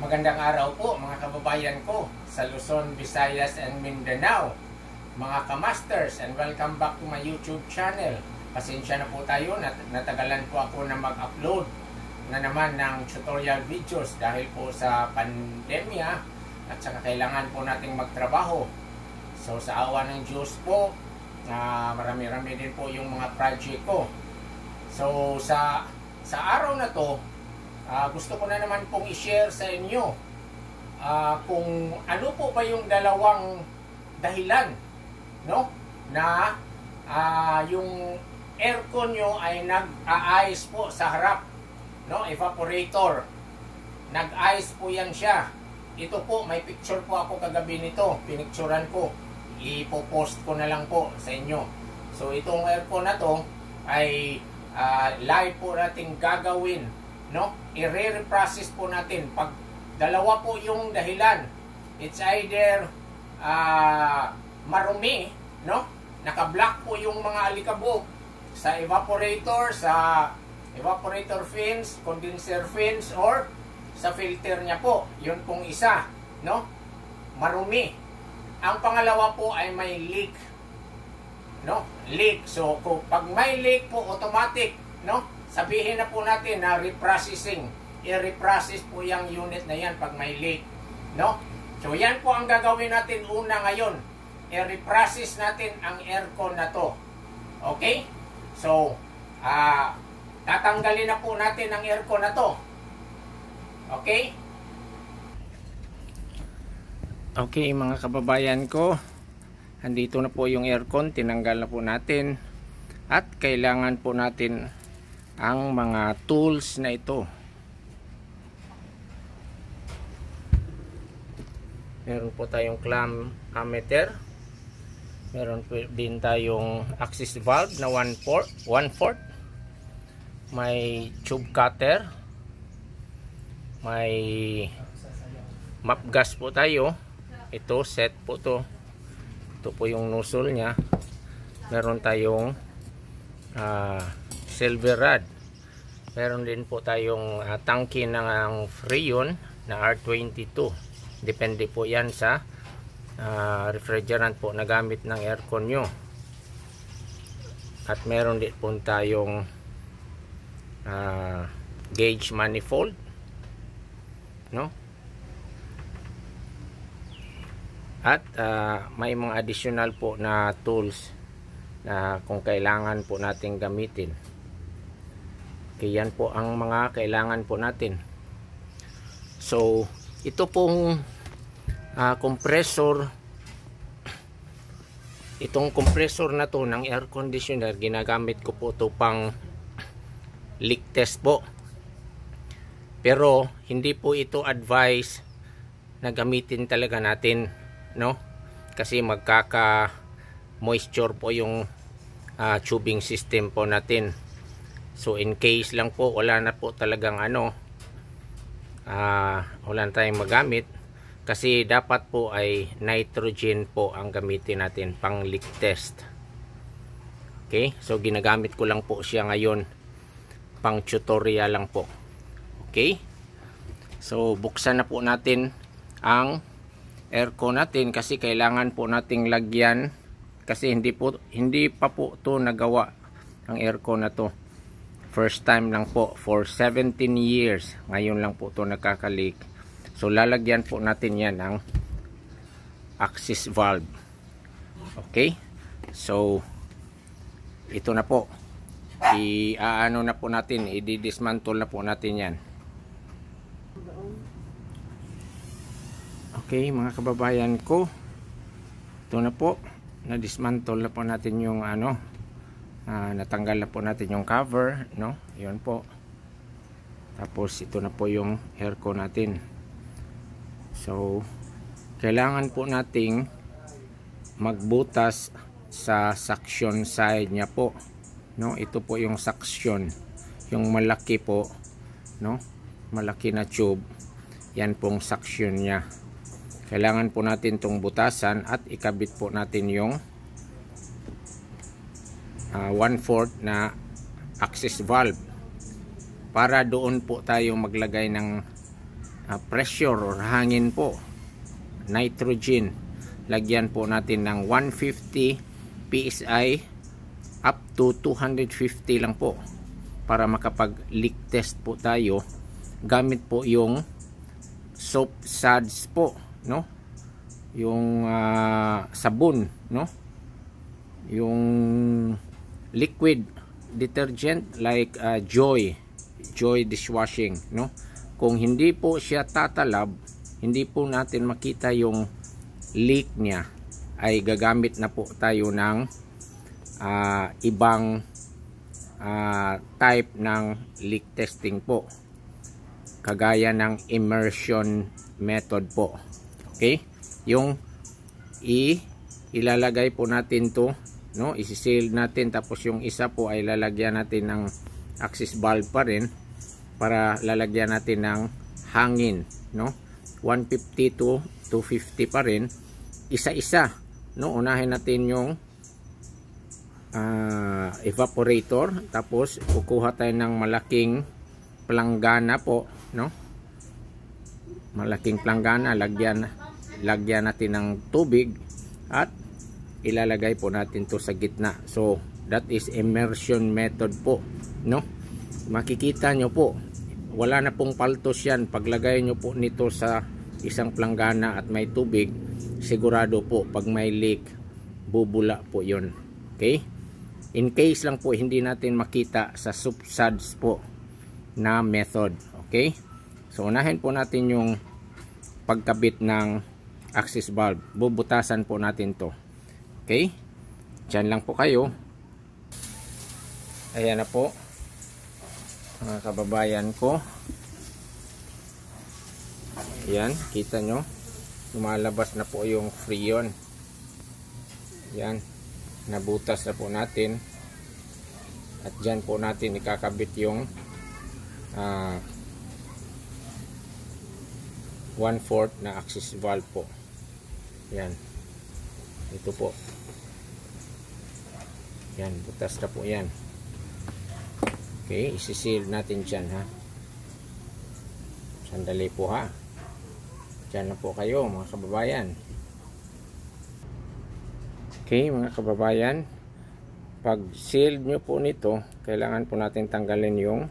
Magandang araw po mga kababayan ko sa Luzon, Visayas and Mindanao. Mga kamasters and welcome back to my YouTube channel. Pasensya na po tayo, nat natagalan po ako na mag-upload na naman ng tutorial videos dahil po sa pandemya at saka kailangan po nating magtrabaho. So sa awa ng Diyos po, uh, marami-rami din po yung mga project ko. So sa sa araw na to, uh, gusto ko na naman pong i-share sa inyo uh, kung ano po ba yung dalawang dahilan no na uh, yung aircon nyo ay nag-a-ice po sa harap no evaporator. Nag-ice po yan siya. Ito po may picture po ako kagabi nito. Pinicturan ko. Ipopost ko na lang po sa inyo. So itong aircon na to ay uh, live po natin gagawin no? I-reprocess po natin. Pag dalawa po yung dahilan, it's either uh, marumi, no? Naka-block po yung mga alikabok sa evaporator, sa evaporator fins, condenser fins, or sa filter niya po. Yun pong isa, no? Marumi. Ang pangalawa po ay may leak. No? Leak. So, kung pag may leak po, automatic, no? Sabihin na po natin na reprocessing. I-reprocess po yung unit na yan pag may leak. No? So yan po ang gagawin natin una ngayon. I-reprocess natin ang aircon na to. Okay? So, ah, tatanggalin na po natin ang aircon na to. Okay? Okay mga kababayan ko, andito na po yung aircon, tinanggal na po natin. At kailangan po natin ang mga tools na ito. Meron po tayong clamp ammeter. Meron po din tayong axis valve na 1 4 1 4 may tube cutter. May map gas po tayo. Ito set po to. Ito po yung nozzle nya meron tayong uh, silver rod. Meron din po tayong uh, tangke ng Freon na R22 depende po yan sa uh, refrigerant po na gamit ng aircon nyo. At meron din po tayong uh, gauge manifold no? At uh, may mga additional po na tools na kung kailangan po nating gamitin kaya yan po ang mga kailangan po natin. So, ito pong uh, compressor itong compressor na to ng air conditioner ginagamit ko po to pang leak test po. Pero hindi po ito advice na gamitin talaga natin no? Kasi magkaka moisture po yung uh, tubing system po natin So in case lang po wala na po talagang ano uh, wala na tayong magamit kasi dapat po ay nitrogen po ang gamitin natin pang leak test. Okay? So ginagamit ko lang po siya ngayon pang tutorial lang po. Okay? So buksan na po natin ang aircon natin kasi kailangan po nating lagyan kasi hindi po hindi pa po to nagawa ang aircon na to first time lang po for 17 years. Ngayon lang po to nakakalik so lalagyan po natin yan ng axis valve. Okay? So ito na po. I-ano na po natin. I-dismantle na po natin yan. Okay mga kababayan ko. Ito na po. Na-dismantle na po natin yung ano uh, natanggal na po natin yung cover no? Yun po. Tapos ito na po yung aircon natin. So kailangan po nating magbutas sa suction side niya po no? Ito po yung suction. Yung malaki po no? Malaki na tube. Yan pong suction niya. Kailangan po natin tong butasan at ikabit po natin yung uh, one-fourth na access valve. Para doon po tayo maglagay ng uh, pressure or hangin po. Nitrogen. Lagyan po natin ng 150 PSI up to 250 lang po. Para makapag leak test po tayo. Gamit po yung soap suds po no? Yung uh, sabon no? Yung liquid detergent like uh, joy joy dishwashing no? Kung hindi po siya tatalab hindi po natin makita yung leak niya ay gagamit na po tayo ng uh, ibang uh, type ng leak testing po. Kagaya ng immersion method po. Okay? Yung i ilalagay po natin to no? Isi-seal natin tapos yung isa po ay lalagyan natin ng access valve pa rin para lalagyan natin ng hangin no? 150 to 250 pa rin. Isa-isa no? Unahin natin yung uh, evaporator tapos kukuha tayo ng malaking planggana po no? Malaking planggana lagyan lagyan natin ng tubig at ilalagay po natin to sa gitna so that is immersion method po no makikita nyo po wala na pong paltos yan paglagay nyo po nito sa isang planggana at may tubig sigurado po pag may leak bubula po yon okay in case lang po hindi natin makita sa subsads po na method. Okay? So, unahin po natin yung pagkabit ng access valve. Bubutasan po natin to. Okay? Diyan lang po kayo. Ayan na po. Mga kababayan ko. Ayan, kita nyo. Lumalabas na po yung freon. Ayan. Nabutas na po natin. At dyan po natin ikakabit yung uh, one fourth na access valve po yan ito po yan butas na po yan. Okay isisil natin dyan ha? Sandali po ha? Dyan na po kayo mga kababayan. Okay mga kababayan pag seal nyo po nito kailangan po natin tanggalin yung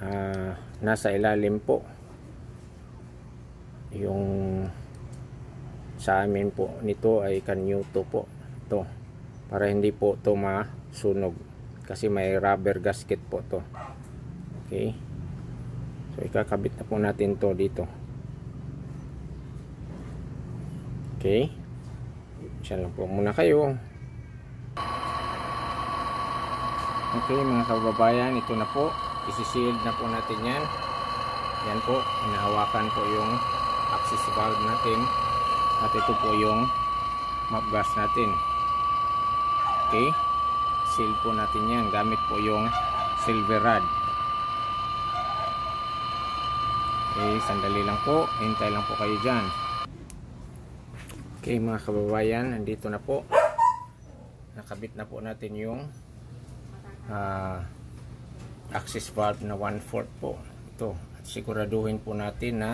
uh, nasa ilalim po. Yung sa amin po nito ay kanyuto po. To para hindi po to masunog. Kasi may rubber gasket po to. Okay? So ikakabit na po natin to dito. Okay? Siya lang po muna kayo. Okay mga kababayan ito na po. Isi-shield na po natin yan. Yan po hinahawakan po yung access valve natin. At ito po yung map gas natin okay seal po natin yan. Gamit po yung silver rod. Okay sandali lang po. Hintay lang po kayo dyan. Okay mga kababayan nandito na po. Nakabit na po natin yung ah uh, access valve na 1 4 po. Ito at siguraduhin po natin na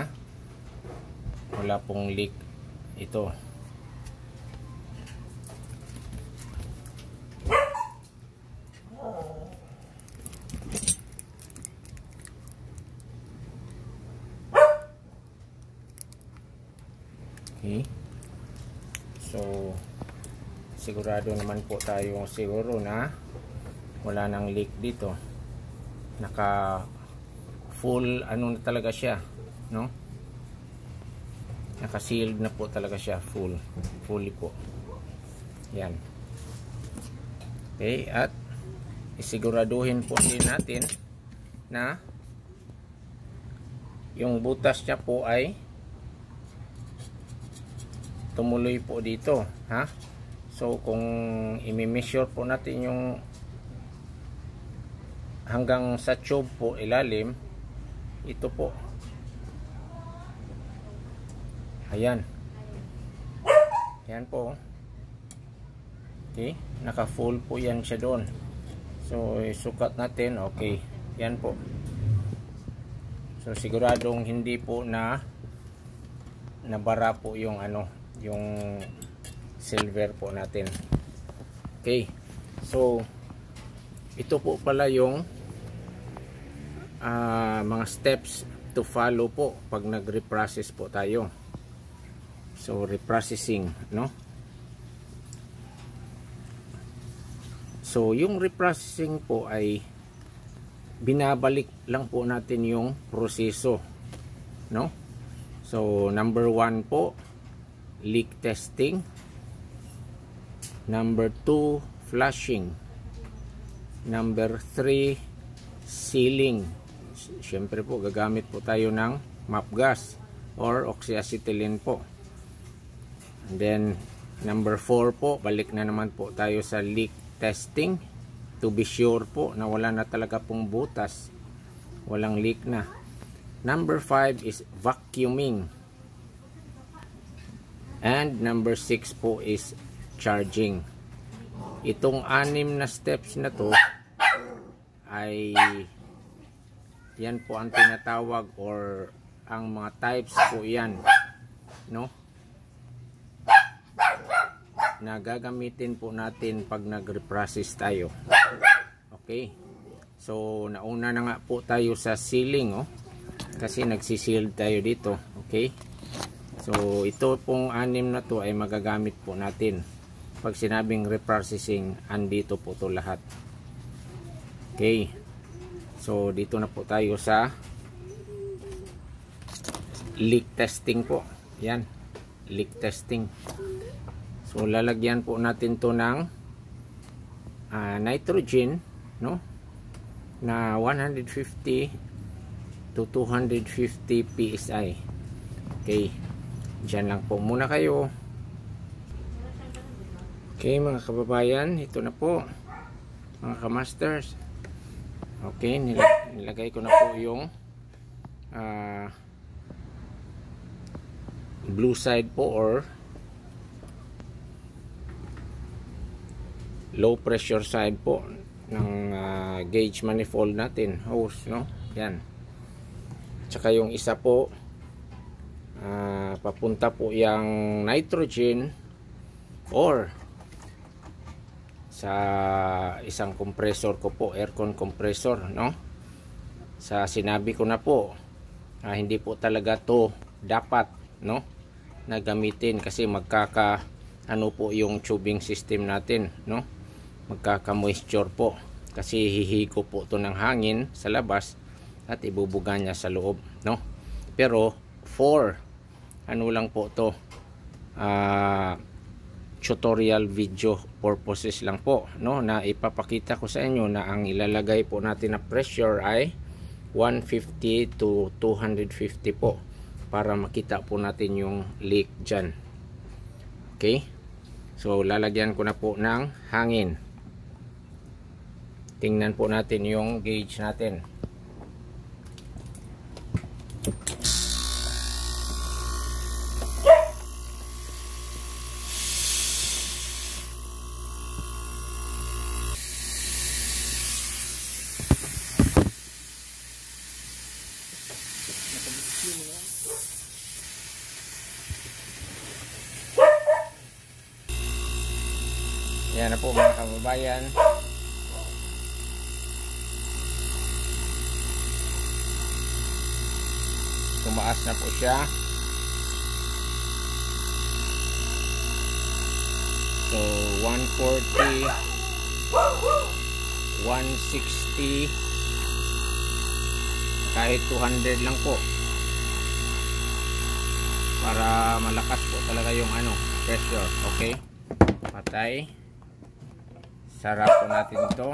wala pong leak ito okay so sigurado naman po tayo siguro na wala nang leak dito. Naka full ano na talaga siya no? Naka sealed na po talaga siya full fully po. Yan. Okay at isiguraduhin po din natin na yung butas niya po ay tumuloy po dito ha so kung imi-measure po natin yung hanggang sa tube po ilalim ito po. Ayan. Yan po. Okay naka full po yan siya doon. So sukat natin. Okay yan po. So siguradong hindi po na nabara po yung ano, yung silver po natin. Okay. So ito po pala yung uh, mga steps to follow po pag nag-reprocess po tayo. So reprocessing, no? So yung reprocessing po ay binabalik lang po natin yung proseso no so number one po leak testing number two flushing. Number three sealing. Syempre po gagamit po tayo ng map gas or oxyacetylene po. And then number 4 po balik na naman po tayo sa leak testing. To be sure po na wala na talaga pong butas. Walang leak na. Number 5 is vacuuming. And number 6 po is charging itong anim na steps na to ay yan po ang tinatawag or ang mga types po yan no na gagamitin po natin pag nag-reprocess tayo. Okay. So, nauna na nga po tayo sa sealing, oh. Kasi nagsiseal tayo dito. Okay. So, ito pong anim na to ay magagamit po natin. Pag sinabing reprocessing, andito po to lahat. Okay. So, dito na po tayo sa leak testing po. Yan. Leak testing. So lalagyan po natin to ng uh, nitrogen no na 150 to 250 psi. Okay. Diyan lang po muna kayo. Okay mga kababayan, ito na po. Mga kamasters. Okay, nilagay ko na po yung uh, blue side po or low pressure side po ng uh, gauge manifold natin hose no? Yan. Tsaka yung isa po uh, papunta po yung nitrogen or sa isang compressor ko po aircon compressor no? Sa sinabi ko na po uh, hindi po talaga to dapat no? Na gamitin kasi magkaka ano po yung tubing system natin no? Magkaka-moisture po. Kasi hihigo po to ng hangin sa labas at ibubuga niya sa loob no? Pero for ano lang po to? Uh, tutorial video purposes lang po no na ipapakita ko sa inyo na ang ilalagay po natin na pressure ay 150 to 250 po para makita po natin yung leak dyan. Okay? So lalagyan ko na po ng hangin. Tingnan po natin yung gauge natin Yan na kababayan. tumaas na po siya. So 140 160 kahit 200 lang po. Para malakas po talaga yung ano pressure okay? Patay sarap po natin ito.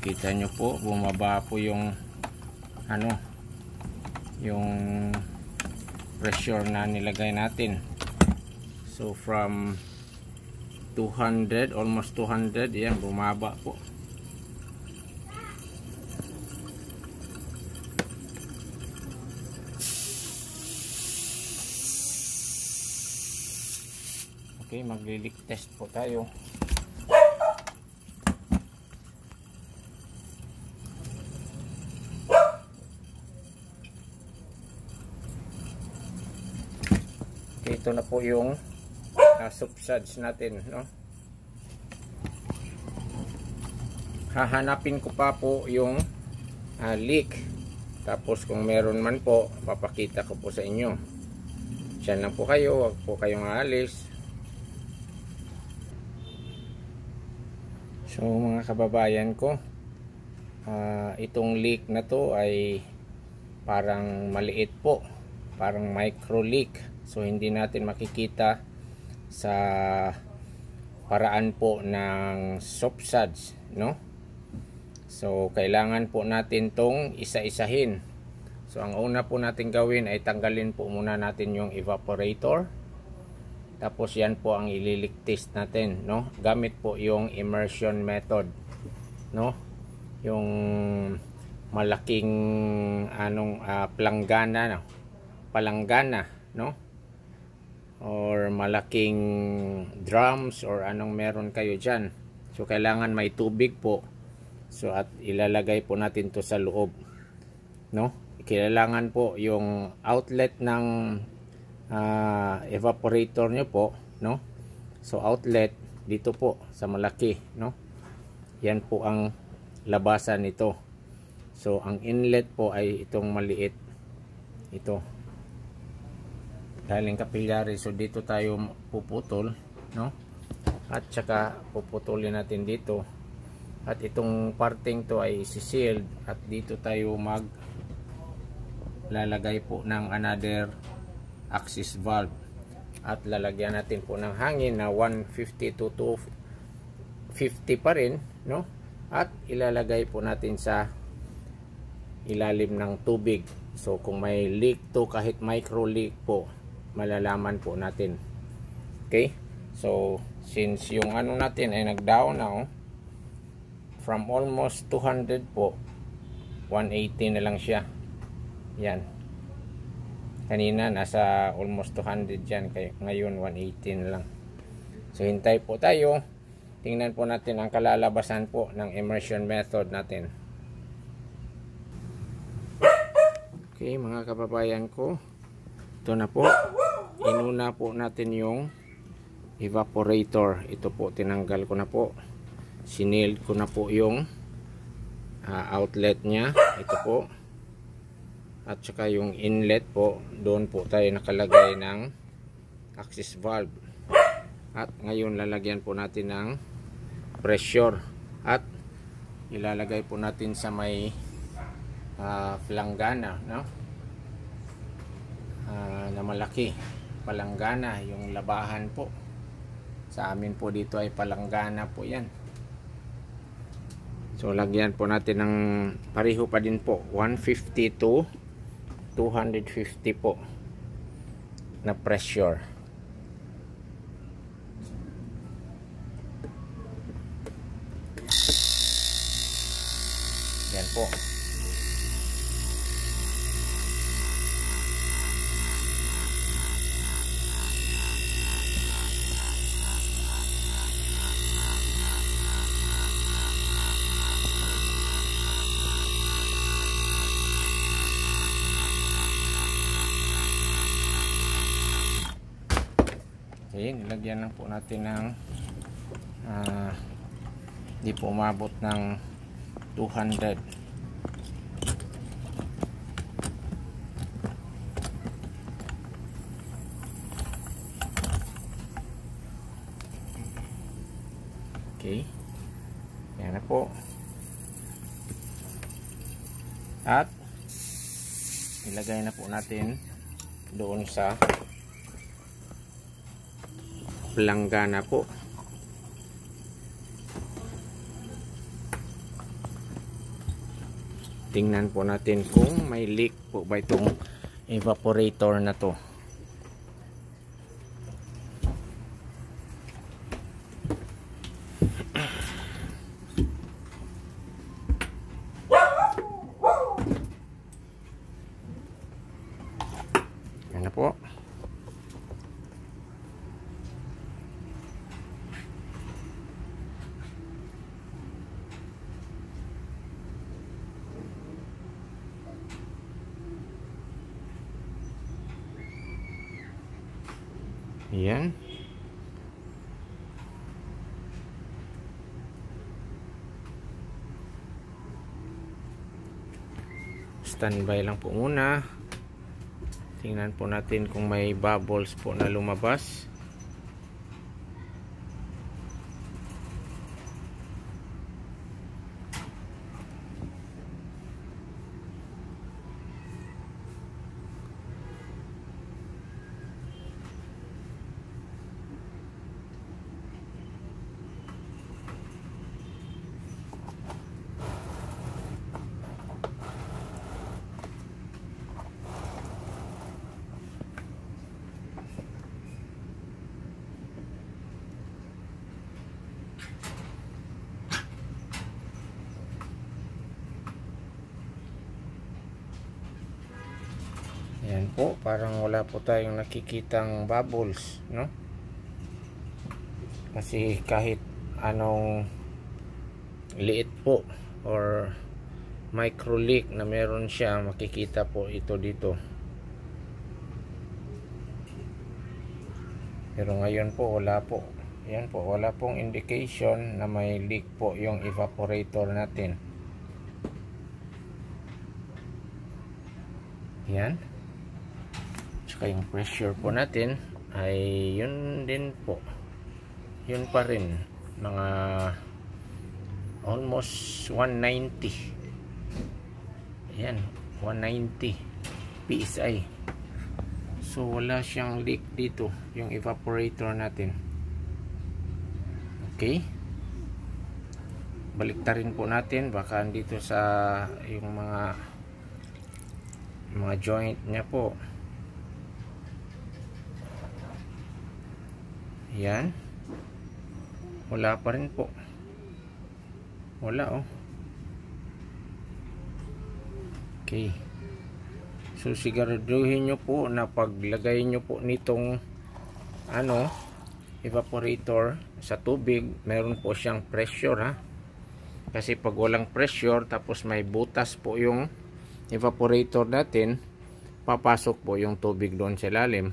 Kita nyo po bumaba po yung ano yung pressure na nilagay natin. So from 200 almost 200 yan bumaba po. Okay maglilik test po tayo ito na po yung uh, subsides natin no? Hahanapin ko pa po yung uh, leak tapos kung meron man po papakita ko po sa inyo. Dyan lang po kayo wag po kayong aalis. So mga kababayan ko uh, itong leak na to ay parang maliit po. Parang micro leak so hindi natin makikita sa paraan po ng soap suds no? So kailangan po natin tong isa-isahin. So ang una po natin gawin ay tanggalin po muna natin yung evaporator. Tapos yan po ang ililik test natin no? Gamit po yung immersion method no? Yung malaking anong uh, planggana no? Palanggana no or malaking drums or anong meron kayo dyan. So kailangan may tubig po. So at ilalagay po natin to sa loob no? Kailangan po yung outlet ng uh, evaporator nyo po no? So outlet dito po sa malaki no? Yan po ang labasan nito. So ang inlet po ay itong maliit. Ito galing kapillary so dito tayo puputol no? At saka puputulin natin dito. At itong parting to ay isi-sealed. At dito tayo mag lalagay po ng another axis valve. At lalagyan natin po ng hangin na 150 to 250 pa rin no? At ilalagay po natin sa ilalim ng tubig. So kung may leak to kahit micro leak po malalaman po natin. Okay? So since yung ano natin ay nag down now from almost 200 po 180 na lang siya. Yan. Kanina nasa almost 200 yan. Kaya ngayon 180 na lang. So hintay po tayo. Tingnan po natin ang kalalabasan po ng immersion method natin. Okay mga kababayan ko ito na po. Inuna po natin yung evaporator. Ito po tinanggal ko na po. Siniled ko na po yung uh, outlet nya ito po. At saka yung inlet po doon po tayo nakalagay ng access valve. At ngayon lalagyan po natin ng pressure. At ilalagay po natin sa may uh, flanggana no? Uh, na malaki. Palanggana yung labahan po. Sa amin po dito ay palanggana po yan. So lagyan po natin ng pareho pa din po. 150 to 250 po na pressure Okay, nilagyan lang po natin ng uh, di po umabot ng 200 Okay. Yan na po. At ilagay na po natin doon sa langgana po. Tingnan po natin kung may leak po ba itong evaporator na to Yan. Standby lang po muna. Tingnan po natin kung may bubbles po na lumabas. Ayan po, parang wala po tayong nakikitang bubbles, no? Kasi kahit anong liit po or micro leak na meron siya, makikita po ito dito. Pero ngayon po wala po. Ayan po, wala pong indication na may leak po yung evaporator natin. Yan. Tsaka yung pressure po natin ay yun din po. Yun pa rin. Mga almost 190. Ayan, 190 PSI. So wala siyang leak dito, yung evaporator natin. Okay. Baliktarin po natin baka dito sa yung mga mga joint niya po. Yan. Wala pa rin po. Wala oh. Okay. So siguraduhin nyo po na paglagay nyo po nitong ano evaporator sa tubig, meron po siyang pressure ha. Kasi pag walang pressure tapos may butas po yung evaporator natin, papasok po yung tubig doon sa lalim.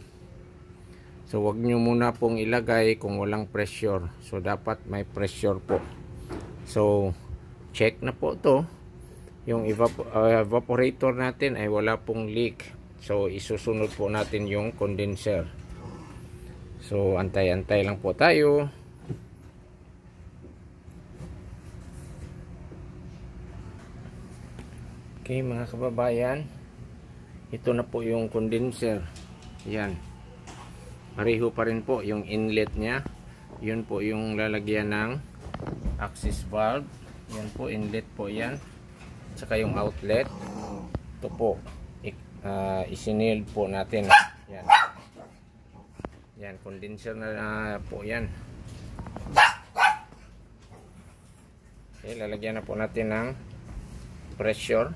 So wag nyo muna pong ilagay kung walang pressure. So dapat may pressure po. So check na po to. Yung uh, evaporator natin ay wala pong leak. So isusunod po natin yung condenser. So antay-antay lang po tayo. Okay mga kababayan. Ito na po yung condenser. Yan. Pareho pa rin po yung inlet niya. Yun po yung lalagyan ng access valve. Yan po inlet po yan. Tsaka yung outlet. Ito po. Uh, isiniled po natin. Yan. Yan, condenser na uh, po yan. Okay, lalagyan na po natin ng pressure.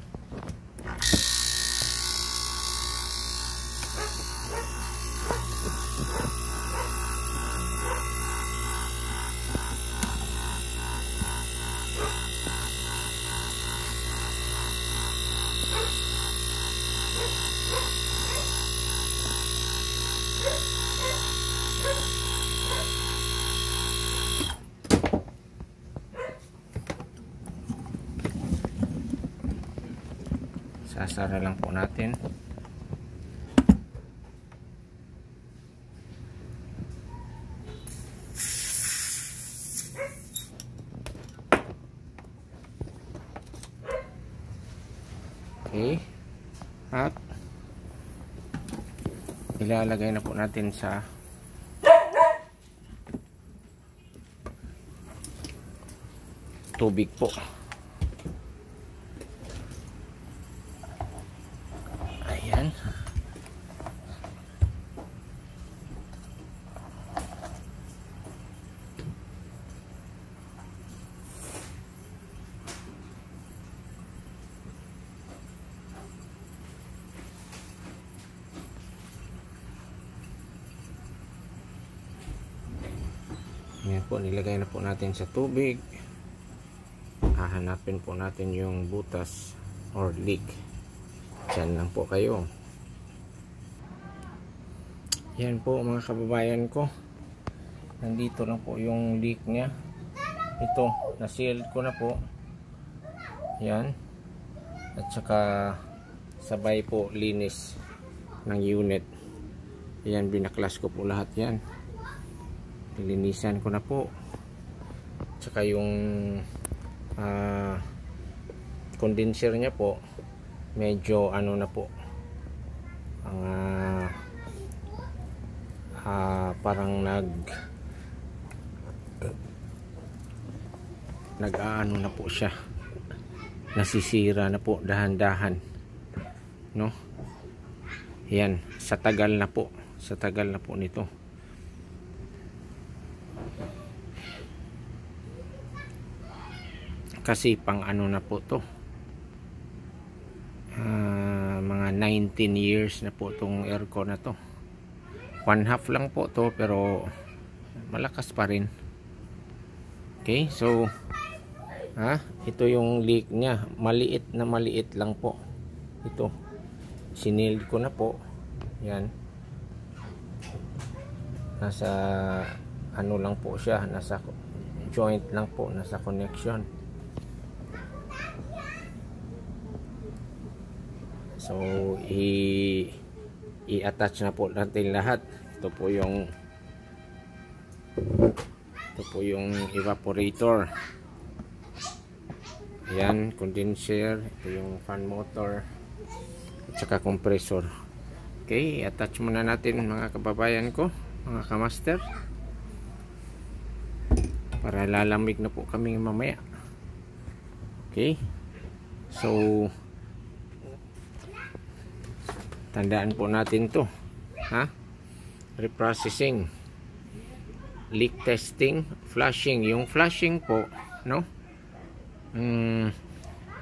Po natin. Okay. At ilalagay na po natin sa tubig po Ayan. Ayan po, nilagay na po natin sa tubig. Hahanapin po natin yung butas or leak. Diyan lang po kayo. Yan po mga kababayan ko. Nandito na po yung leak niya. Ito, na-sealed ko na po. Yan. At saka sabay po linis ng unit. Yan, binaklas ko po lahat yan. Nilinisan ko na po. At saka yung uh, condenser niya po medyo ano na po. Ang uh, uh, parang nag nag-aano na po siya. Nasisira na po dahan-dahan. No? Yan sa tagal na po. Sa tagal na po nito kasi pang ano na po to. Uh, mga 19 years na po tong aircon na to. One half lang po to pero malakas pa rin. Okay so ha? Ito yung leak niya. Maliit na maliit lang po. Ito. Sinilid ko na po. Yan. Nasa ano lang po siya? Nasa joint lang po. Nasa connection So, i-attach na po natin lahat. Ito po yung ito po yung evaporator. Ayan, condenser. Ito yung fan motor. At saka compressor. Okay, attach muna natin mga kababayan ko, mga kamaster. Para lalamig na po kami mamaya. Okay. So, tandaan po natin to. Ha? Reprocessing. Leak testing. Flushing. Yung flushing po no? Mm,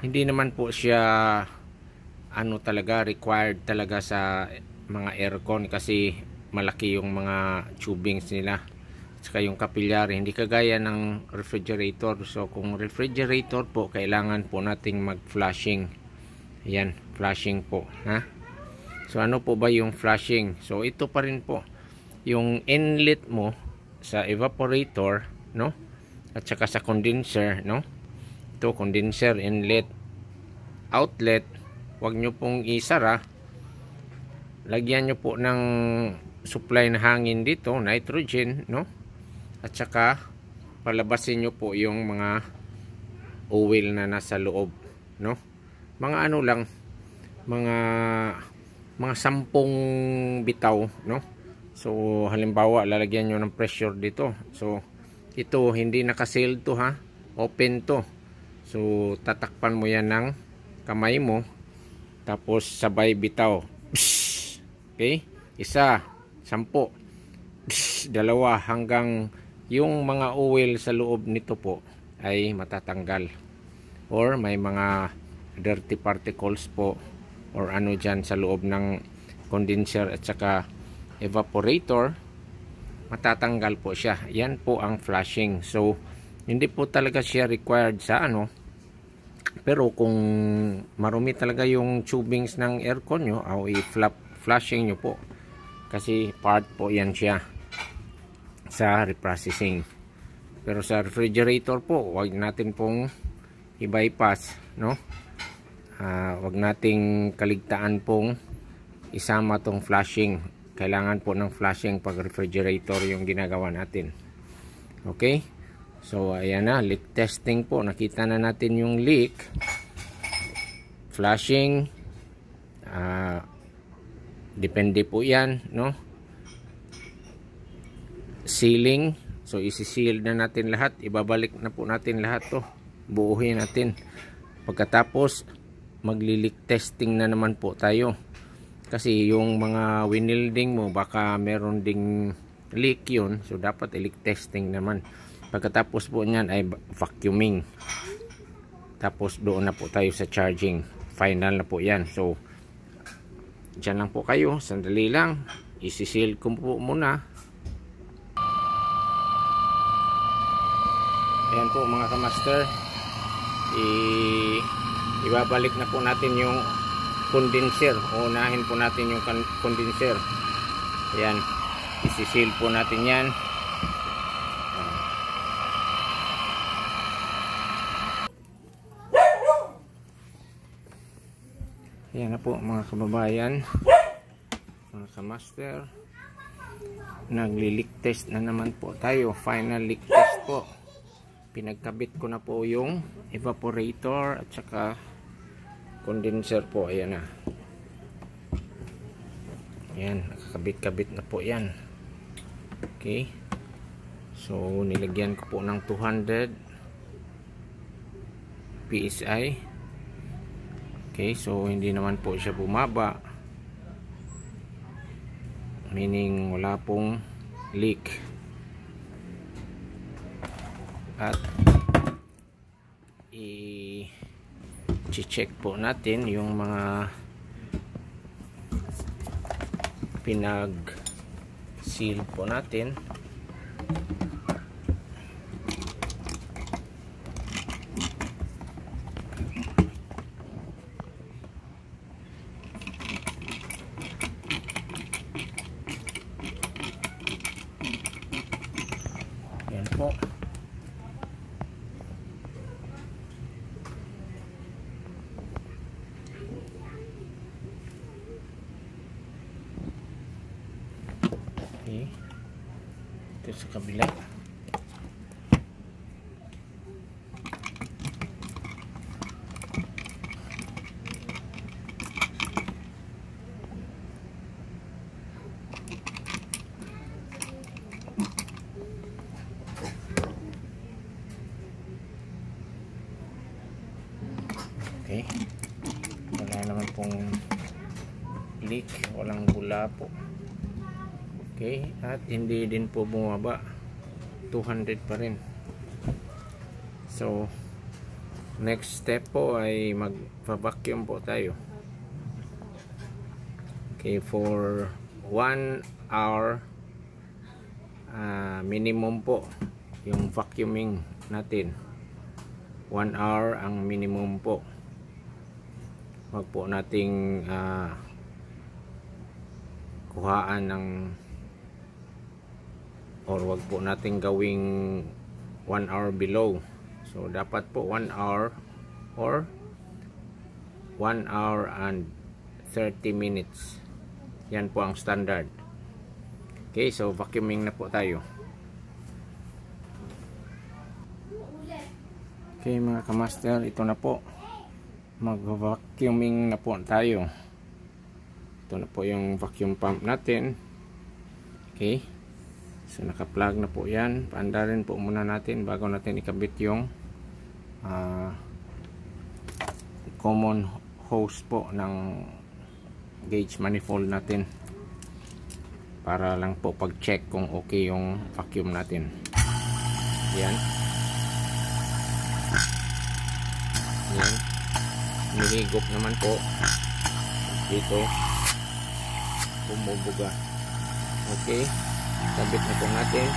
hindi naman po siya ano talaga required talaga sa mga aircon kasi malaki yung mga tubings nila. Saka yung capillary. Hindi kagaya ng refrigerator. So kung refrigerator po kailangan po nating mag flushing yan flushing po ha So ano po ba yung flushing? So ito pa rin po yung inlet mo sa evaporator, no? At saka sa condenser, no? Ito condenser inlet outlet, wag nyo pong isara. Lagyan nyo po ng supply na hangin dito, nitrogen, no? At saka palabasin nyo po yung mga oil na nasa loob, no? Mga ano lang, mga mga sampung bitaw no? So halimbawa lalagyan nyo ng pressure dito. So ito hindi nakaseal to ha? Open to. So tatakpan mo yan ng kamay mo. Tapos sabay bitaw. Okay? Isa sampo. Psh! dalawa hanggang yung mga oil sa loob nito po ay matatanggal. Or may mga dirty particles po or ano dyan sa loob ng condenser at saka evaporator matatanggal po siya. Yan po ang flushing. So hindi po talaga siya required sa ano. Pero kung marumi talaga yung tubings ng aircon nyo o i-flap flushing nyo po. Kasi part po yan siya sa reprocessing. Pero sa refrigerator po wag natin pong i-bypass no uh, wag nating kaligtaan pong isama tong flashing kailangan po ng flashing pag refrigerator yung ginagawa natin. Okay? So ayan na leak testing po. Nakita na natin yung leak. Flashing uh, depende po yan no? Sealing. So isi-seal na natin lahat. Ibabalik na po natin lahat to. Buuhin natin. Pagkatapos maglilik testing na naman po tayo. Kasi yung mga winilding mo baka meron ding leak yun. So dapat ilik testing naman. Pagkatapos po nyan ay vacuuming. Tapos doon na po tayo sa charging. Final na po yan. So dyan lang po kayo. Sandali lang. Isisil ko po muna. Ayan po mga kamaster. I ibabalik na po natin yung condenser unahin po natin yung condenser ayan Isisil po natin yan. Yan na po mga kababayan. Mga kamaster. Nagli-leak test na naman po tayo. Final leak test po. Pinagkabit ko na po yung evaporator at saka condenser po. Ayan na. Ayan. Nakakabit-kabit na po yan. Okay. So, nilagyan ko po ng 200 PSI. Okay, so hindi naman po siya bumaba. Meaning wala pong leak. At i-check po natin yung mga pinag seal po natin. Yan po. Okay. Ito sa kabila. Okay. Wala naman pong leak. Po. Okay. At hindi din po bumaba. 200 pa rin. So, next step po ay mag-vacuum po tayo. Okay. For 1 hour uh, minimum po yung vacuuming natin. 1 hour ang minimum po wag po nating uh, kuhaan ng or wag po nating gawing 1 hour below. So dapat po 1 hour or 1 hour and 30 minutes. Yan po ang standard. Okay so vacuuming na po tayo. Okay mga kamaster ito na po. Mag-vacuuming na po tayo. Ito na po yung vacuum pump natin. Okay. So naka-plug na po 'yan. Paandarin po muna natin bago natin ikabit yung uh, common hose po ng gauge manifold natin. Para lang po pag-check kung okay yung vacuum natin. Yan. Yan niligop naman po dito bumubuga okay sabit na po natin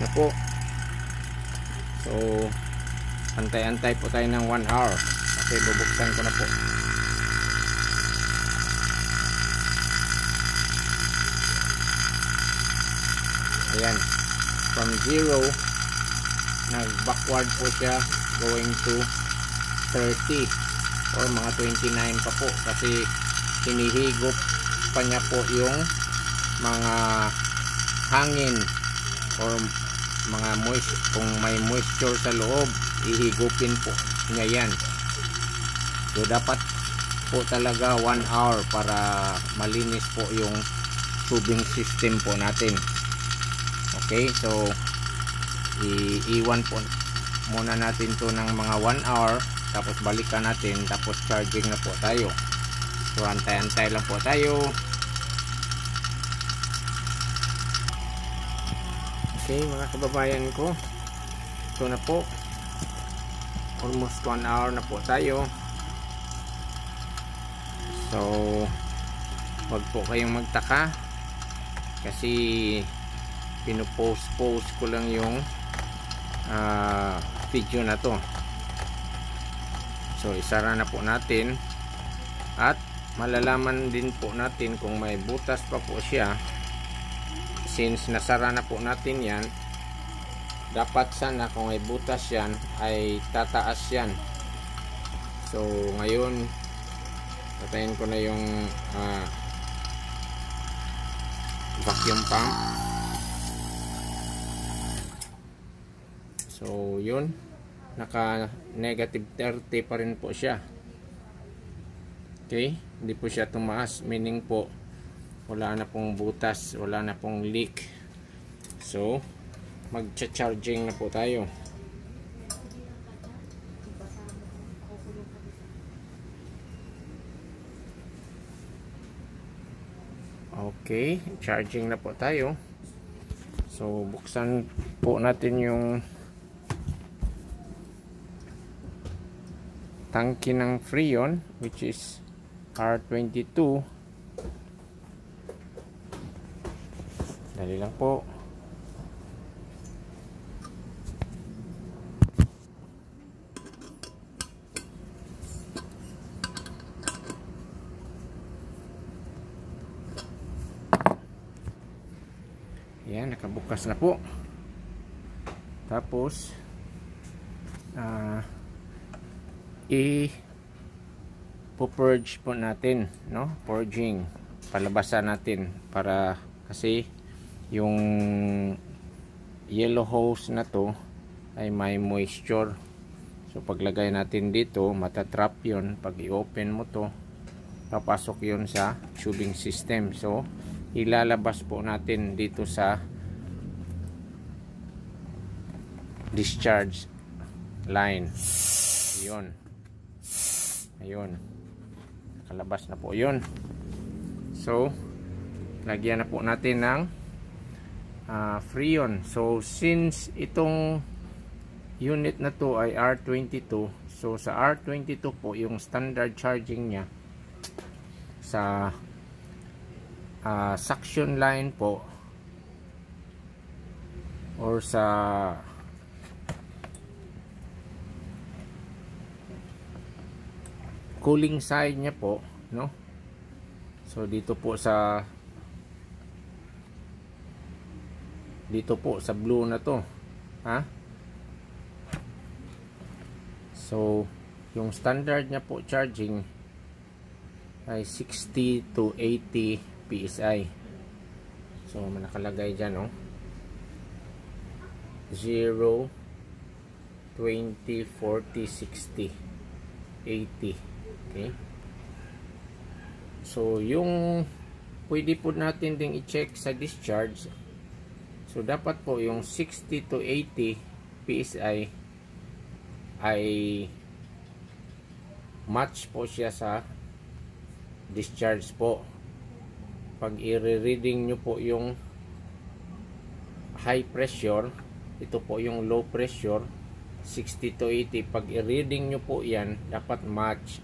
na po. So antay-antay po tayo ng 1 hour. Kasi bubuksan ko na po. Ayan. From 0 nag backward po siya going to 30 or mga 29 pa po. Kasi hinihigop pa niya po yung mga hangin. Or mga moist kung may moisture sa loob ihigupin po niya yan. So dapat po talaga 1 hour para malinis po yung tubing system po natin. Okay so iiwan po muna natin to ng mga 1 hour tapos balikan natin tapos charging na po tayo. So antay-antay lang po tayo okay mga kababayan ko. Ito na po. Almost 1 hour na po tayo. So wag po kayong magtaka. Kasi pinopost post ko lang yung uh, video na to. So isara na po natin. At malalaman din po natin kung may butas pa po siya since nasara na po natin yan dapat sana kung may butas yan ay tataas yan. So ngayon patayin ko na yung uh, vacuum pump. So yun. Naka negative 30 pa rin po siya. Okay? Hindi po siya tumaas meaning po wala na pong butas wala na pong leak so mag charging na po tayo Okay, charging na po tayo. So, buksan po natin yung tangki ng Freon which is R22. Dali lang po. Yan, nakabukas na po. Tapos, uh, i purge po natin, no? Purging. Palabasan natin para kasi yung yellow hose na to ay may moisture. So paglagay natin dito, matatrap 'yon pag i-open mo to. Papasok 'yon sa tubing system. So ilalabas po natin dito sa discharge line yun ayun nakalabas na po yun so lagyan na po natin ng uh, freon so since itong unit na to ay R22 so sa R22 po yung standard charging nya sa uh, suction line po or sa cooling side niya po no? So dito po sa dito po sa blue na to. Ha? So yung standard niya po charging ay 60 to 80 PSI so nakalagay dyan no 0 20 40 60 80 okay? So yung pwede po natin ding i-check sa discharge so dapat po yung 60 to 80 PSI ay match po siya sa discharge po. Pag i-reading nyo po yung high pressure ito po yung low pressure 60 to 80 pag i-reading nyo po yan dapat match.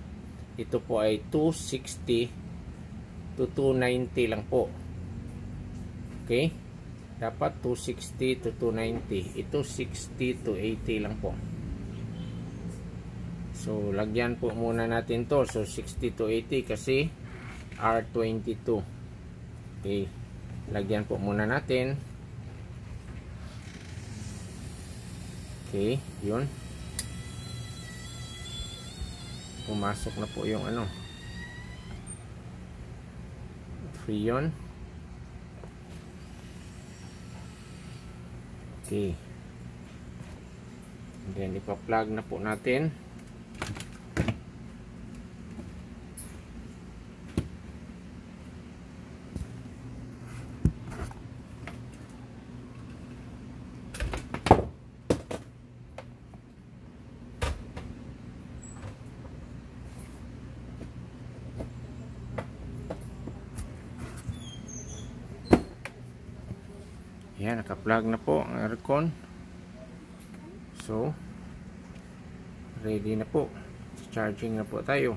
Ito po ay 260 to 290 lang po. Okay dapat 260 to 290 ito 60 to 80 lang po so lagyan po muna natin to so 60 to 80 kasi R22 Okay. Lagyan po muna natin. Okay, yun. Pumasok na po yung ano. Freon. Okay. And then, ipa-plug na po natin. Yan, naka-plug na po ang aircon. So, ready na po. Charging na po tayo.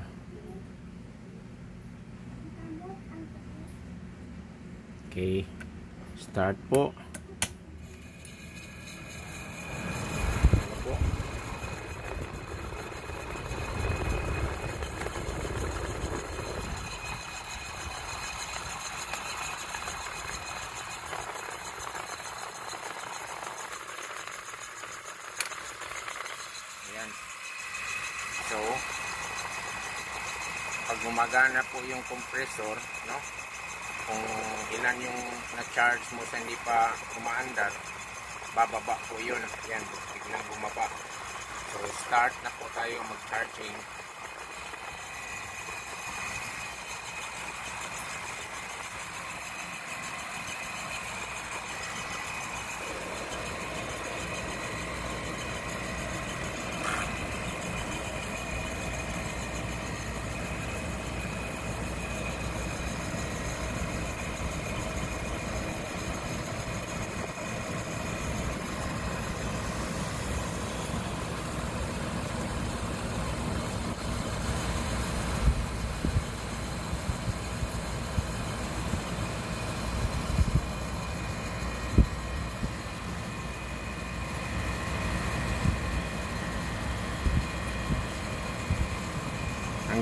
Okay. Start po. Ano po? Ayan. So, pag gumagana po yung compressor, no? Kung ilan yung na-charge mo sa hindi pa umaandar, bababa po yun. Ayan, biglang bumaba. So, start na po tayo mag-charging.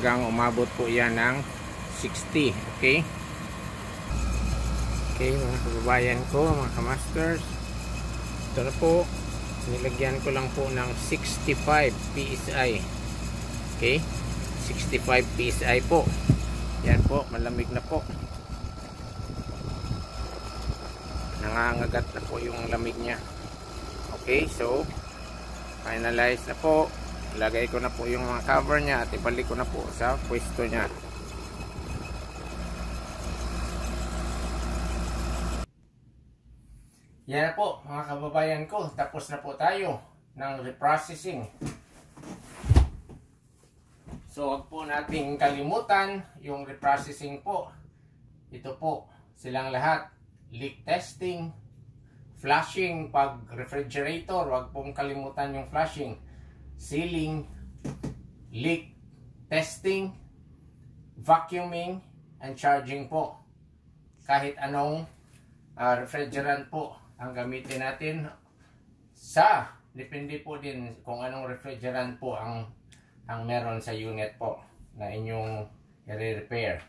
Hanggang umabot po yan ng 60 okay? Okay mga kababayan ko mga kamasters. Ito na po. Nilagyan ko lang po ng 65 psi okay? 65 psi po. Yan po malamig na po. Nangangagat na po yung lamig niya. Okay so finalize na po ilagay ko na po yung mga cover niya at ibalik ko na po sa pwesto niya. Yan na po mga kababayan ko. Tapos na po tayo ng reprocessing. So wag po nating kalimutan yung reprocessing po. Ito po silang lahat. Leak testing flushing pag refrigerator wag pong kalimutan yung flushing sealing, leak testing, vacuuming, and charging po. Kahit anong uh, refrigerant po ang gamitin natin sa depende po din kung anong refrigerant po ang ang meron sa unit po na inyong i-repair.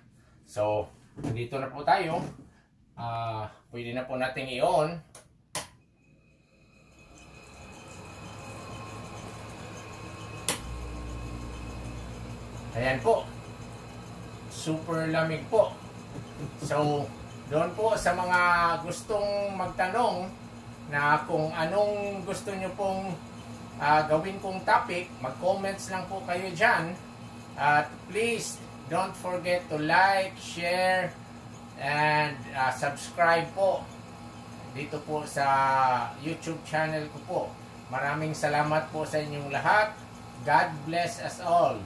So, dito na po tayo. Uh, pwede na po nating i-on Ayan po. Super lamig po. So, doon po sa mga gustong magtanong na kung anong gusto nyo pong uh, gawin kong topic, mag-comments lang po kayo dyan. At please, don't forget to like, share, and uh, subscribe po dito po sa YouTube channel ko po. Maraming salamat po sa inyong lahat. God bless us all.